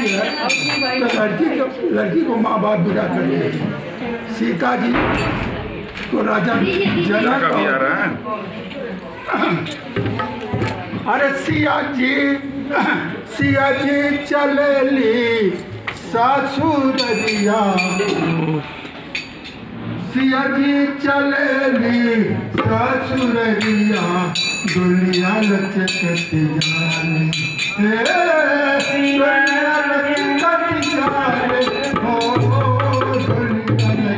लड़की है तो लड़की को लड़की को माँ बाप विदा कर दिए सीता जी को राजा जनक है। अरे सिया जी सिया जी चलेली सासुरिया सिया जी चलेली सासुरिया दुनिया लचकत जाने।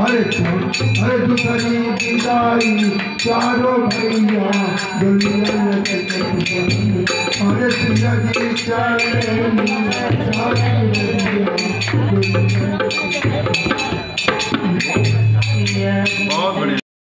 अरे अरे दूसरी पिताई चारों भैया दुनिया अरे सिया जी सासुरिया दुनिया